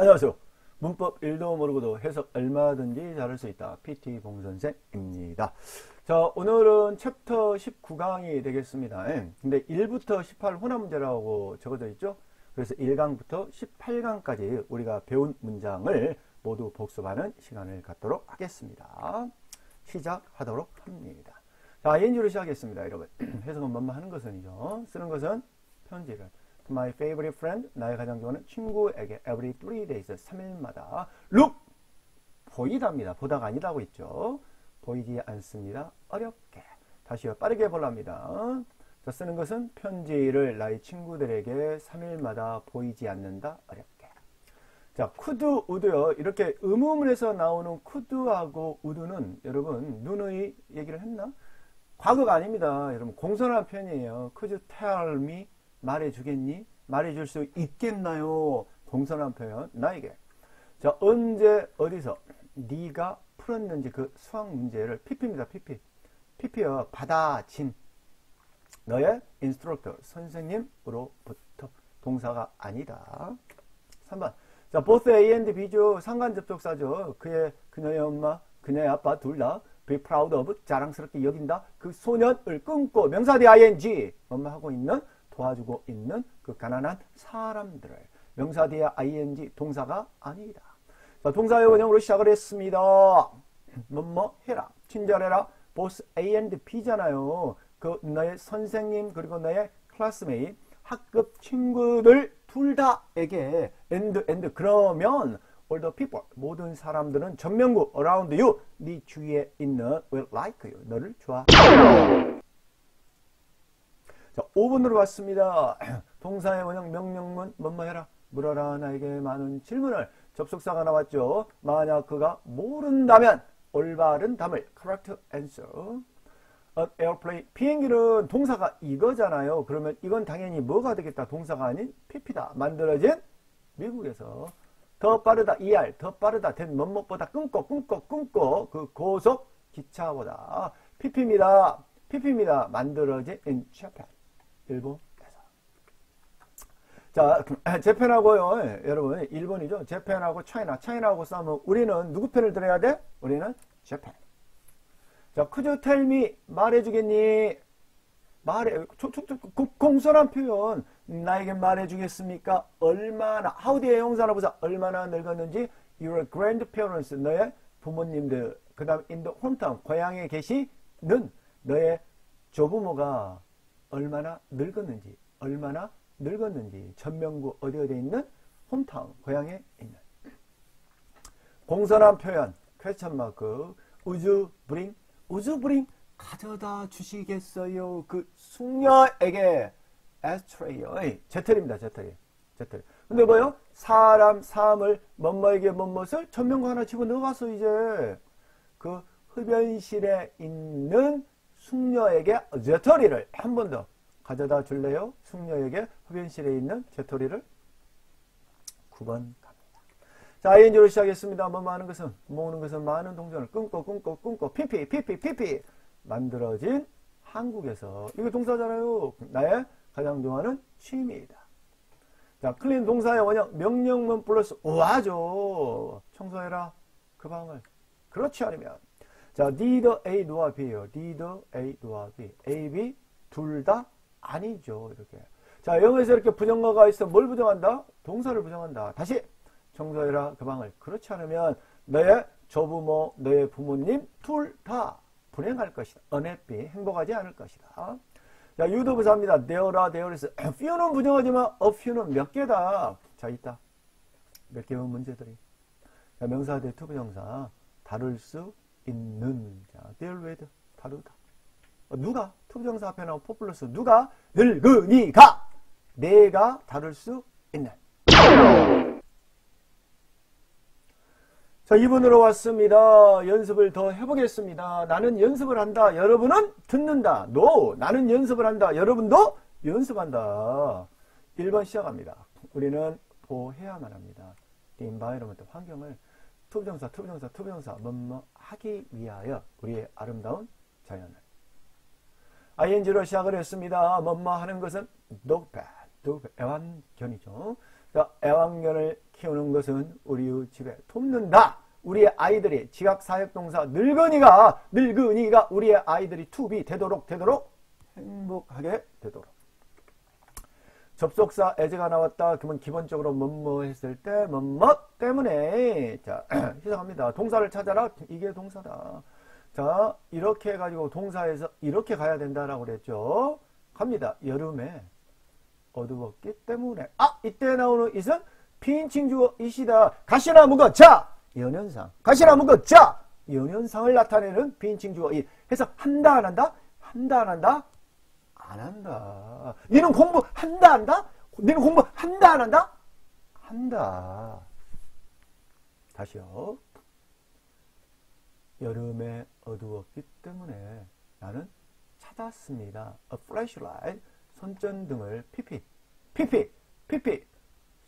안녕하세요. 문법 1도 모르고도 해석 얼마든지 잘할 수 있다. PT 봉선생입니다. 자, 오늘은 챕터 19강이 되겠습니다. 예. 근데 1부터 18 혼합 문제라고 적어져 있죠? 그래서 1강부터 18강까지 우리가 배운 문장을 모두 복습하는 시간을 갖도록 하겠습니다. 시작하도록 합니다. 자, ING로 시작하겠습니다, 여러분. 해석은 뭐뭐 하는 것은이죠. 쓰는 것은 편지를. My favorite friend, 나의 가장 좋아하는 친구에게 every three days, 3일마다 look, 보이답니다. 보다가 아니다고 있죠. 보이지 않습니다. 어렵게. 다시요. 빠르게 볼랍니다. 자, 쓰는 것은 편지를 나의 친구들에게 3일마다 보이지 않는다. 어렵게. 자, 쿠드, 우드요. 이렇게 의문문에서 나오는 쿠드하고 우드는 여러분 눈의 얘기를 했나? 과거가 아닙니다. 여러분 공손한 편이에요. Could you tell me? 말해주겠니? 말해줄 수 있겠나요? 공손한 표현 나에게. 자 언제 어디서 네가 풀었는지 그 수학 문제를 PP입니다. PP. PP요 받아진 너의 인스트럭터 선생님으로부터 동사가 아니다. 3번 자 both A and B죠. 상관 접속사죠. 그의 그녀의 엄마 그녀의 아빠 둘다 be proud of 자랑스럽게 여긴다. 그 소년을 끊고 명사 대 ing 엄마 하고 있는 도와주고 있는 그 가난한 사람들을 명사 뒤에 ing 동사가 아니다. 자, 동사의 원형으로 시작을 했습니다. 뭐뭐 해라. 친절해라. 보스 A and B잖아요. 그 너의 선생님 그리고 너의 클래스메이 학급 친구들 둘 다에게 and and 그러면 all the people 모든 사람들은 전면구 around you 네 주위에 있는 will like you 너를 좋아. 자, 5번으로 왔습니다. 동사의 원형 명령문 뭐뭐 해라. 물어라 나에게 많은 질문을 접속사가 나왔죠. 만약 그가 모른다면 올바른 답을 correct answer. An airplane 비행기는 동사가 이거잖아요. 그러면 이건 당연히 뭐가 되겠다. 동사가 아닌 pp다. 만들어진 미국에서 더 빠르다 ER 더 빠르다 된 뭐뭐보다 끊고 끊고 끊고 그 고속 기차보다 pp입니다. pp입니다. 만들어진 in Japan. 일본에서. 자, 재팬하고요. 예, 여러분, 일본이죠. 재팬하고 차이나, 차이나하고 싸우면 우리는 누구 편을 들어야 돼? 우리는 재팬. 자, 크주 텔미 말해주겠니? 말해, 조, 조, 조, 공손한 표현. 나에게 말해주겠습니까? 얼마나, 하우디의 형사나 보자. 얼마나 늙었는지, your grandparents, 너의 부모님들, 그 다음 인도 홈타운, 고향에 계시는 너의 조부모가 얼마나 늙었는지, 얼마나 늙었는지, 전명구 어디 어디에 있는 홈타운, 고향에 있는. 공손한 표현, 퀘스천 마크, 우주 브링, 우주 브링 가져다 주시겠어요? 그 숙녀에게 에스트레이어, 제텔입니다, 제텔이. 제텔. 근데 뭐요? 사람, 사람을, 뭐뭐에게 뭐뭇을 전명구 하나 집어넣어가서 이제 그 흡연실에 있는 숙녀에게 제터리를 한 번 더 가져다 줄래요? 숙녀에게 흡연실에 있는 제터리를 9번 갑니다. 자, ING로 시작했습니다. 뭐 많은 것은, 모으는 것은 많은 동전을 끊고, 끊고, 끊고, p.p., p.p., p.p. 만들어진 한국에서 이거 동사잖아요. 나의 가장 좋아하는 취미이다. 자, clean 동사의 원형 명령문 플러스 or죠. 청소해라. 그 방을. 그렇지 않으면 자, neither A nor B예요. neither A nor B. A, B 둘 다 아니죠. 이렇게. 자, 영어에서 이렇게 부정어가 있어 뭘 부정한다? 동사를 부정한다. 다시 청소해라 그 방을. 그렇지 않으면 너의 조부모, 너의 부모님 둘 다 불행할 것이다. unhappy, 행복하지 않을 것이다. 자, 유도 부사입니다. there라, there's. few는 부정하지만 a few는 몇 개다. 자, 있다. 몇 개의 문제들이. 자, 명사 대 투부정사 다룰 수 있는 자, deal with 다루다. 어, 누가 투부정사 앞에 나온 for 플러스 누가 늙은이가 내가 다룰 수 있는. 자, 2번으로 왔습니다. 연습을 더 해보겠습니다. 나는 연습을 한다. 여러분은 듣는다. No. 나는 연습을 한다. 여러분도 연습한다. 1번 시작합니다. 우리는 보호해야만 합니다. The environment, 환경을 투부정사, 투부정사, 투부정사, 뭐뭐 하기 위하여 우리의 아름다운 자연을. ing로 시작을 했습니다. 뭐뭐 하는 것은 look bad. 애완견이죠. 자, 애완견을 키우는 것은 우리의 집에 돕는다. 우리의 아이들이 지각 사역 동사 늙은이가 늙은이가 우리의 아이들이 투비 되도록 되도록 행복하게 되도록 접속사 에제가 나왔다 그러면 기본적으로 뭐뭐 했을 때 뭐뭐 때문에 자 시작합니다. 동사를 찾아라. 이게 동사다. 자 이렇게 해가지고 동사에서 이렇게 가야 된다라고 그랬죠. 갑니다. 여름에 어두웠기 때문에. 아 이때 나오는 이은 피인칭 주어 이시다. 가시나무가 자! 연연상. 가시나무가 자! 연연상을 나타내는 비인칭 주어 이. 해서 한다 안 한다? 한다 안 한다? 안 한다. 니는 공부 한다 한다? 니는 공부 한다 안 한다? 한다. 다시요. 여름에 어두웠기 때문에 나는 찾았습니다. A flashlight, 손전등을 피피, 피피, 피피,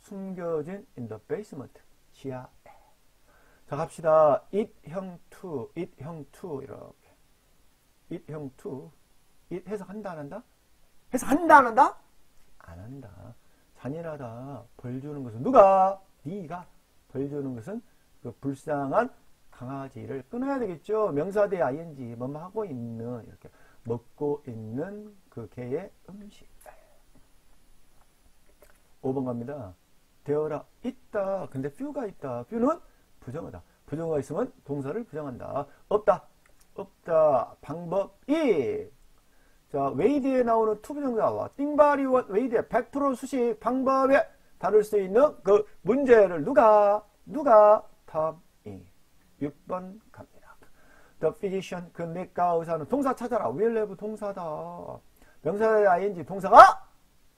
숨겨진 in the basement, 지하에. 자 갑시다. it 형 to, it 형 to 이렇게. it 형 to, it 해석한다 안 한다? 해석한다 안 한다? 안 한다. 잔인하다. 벌 주는 것은 누가? 네가 벌 주는 것은 그 불쌍한 강아지를 끊어야 되겠죠. 명사대 ing 뭐뭐 하고 있는 이렇게 먹고 있는 그 개의 음식. 5번 갑니다. 되어라 있다. 근데 few가 있다. few는 부정하다. 부정어가 있으면 동사를 부정한다. 없다. 없다. 방법 2. 자, 웨이드에 나오는 투부정사와 띵바리와 웨이드의 100% 수식 방법에 다룰 수 있는 그 문제를 누가 누가 탑이 6번 갑니다. The physician 그 내과 의사는 동사 찾아라. will have 동사다. 명사의 ing 동사가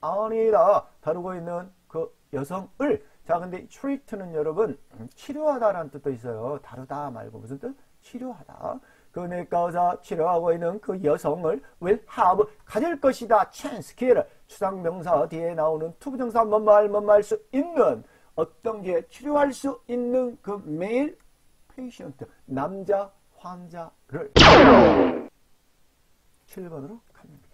아니다. 다루고 있는 그 여성을 자 근데 treat는 여러분 치료하다라는 뜻도 있어요. 다루다 말고 무슨 뜻? 치료하다. 그 내과 의사 치료하고 있는 그 여성을 will have 가질 것이다. chance 기회를 추상명사 뒤에 나오는 투부정사 뭐뭐할 뭐뭐할 수 있는 어떤 게 치료할 수 있는 그 male patient 남자 환자를 7번으로 갑니다.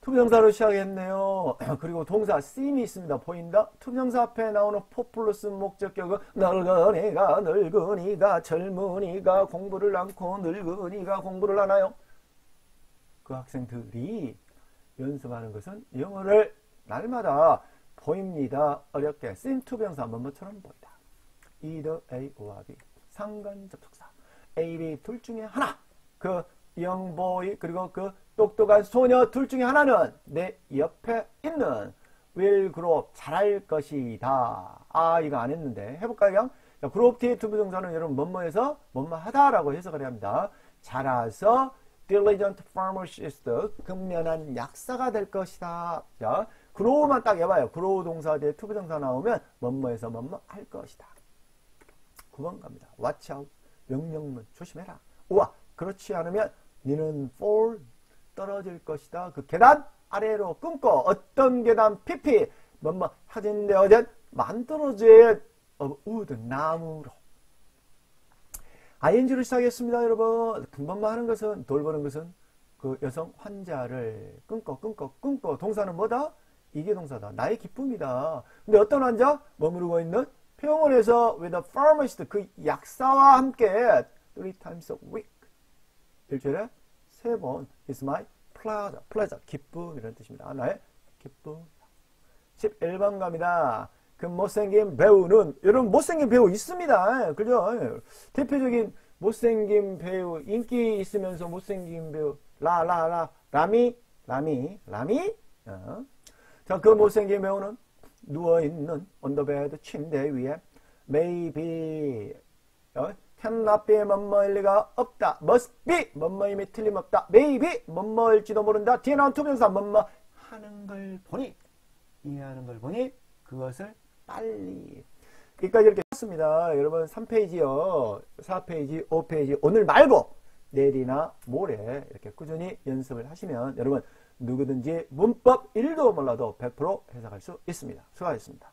투부정사로 시작했네요. 그리고 동사 seem이 있습니다. 보인다? 투부정사 앞에 나오는 for 플러스 목적격은 늙은이가 늙은이가 젊은이가 공부를 않고 늙은이가 공부를 하나요? 그 학생들이 연습하는 것은 영어를 날마다 보입니다. 어렵게 seem 투부정사 뭐뭐처럼 보이다. either A와 B 상관 접속사 A, B 둘 중에 하나 그 young boy 그리고 그 똑똑한 소녀 둘 중에 하나는 내 옆에 있는 will up 잘할 것이다. 아 이거 안 했는데 해볼까요? 그냥 grow up 뒤에 투부정사는 여러분 뭐뭐해서 뭐뭐 하다라고 해석을 해야 합니다. 자라서 diligent pharmacist 근면한 약사가 될 것이다. 자, grow만 딱 해봐요. grow 동사 뒤에 투부정사 나오면 뭐뭐해서 뭐뭐 할 것이다. 9번 갑니다. watch out 명령문 조심해라. 우와 그렇지 않으면 니는 fall 떨어질 것이다. 그 계단 아래로 끊고 어떤 계단 p.p. 뭐뭐 하진되어진 만들어진 of wood 나무로 ing를 시작했습니다. 여러분 금방만 하는 것은 돌보는 것은 그 여성 환자를 끊고 끊고 끊고 동사는 뭐다? 이게 동사다. 나의 기쁨이다. 근데 어떤 환자? 머무르고 있는 병원에서 with a pharmacist 그 약사와 함께 three times a week 일주일에 세 번 is my pleasure, pleasure 기쁨이라는 뜻입니다. 나의 기쁨. 11번 갑니다. 그 못생긴 배우는 여러분 못생긴 배우 있습니다. 그죠? 대표적인 못생긴 배우 인기 있으면서 못생긴 배우 라라라 라미 라미 라미 어. 자 그 못생긴 배우는 누워있는 on the bed 침대 위에 may be 어? cannot be 뭐뭐일 리가 없다. must be 뭐뭐임이 틀림없다. may be 뭐뭐일지도 모른다. 뒤에 나온 투부정사 뭐뭐 하는 걸 보니 이해하는 걸 보니 그것을 빨리 여기까지 이렇게 했습니다. 여러분 3페이지요. 4페이지, 5페이지 오늘 말고 내일이나 모레 이렇게 꾸준히 연습을 하시면 여러분 누구든지 문법 1도 몰라도 100% 해석할 수 있습니다. 수고하셨습니다.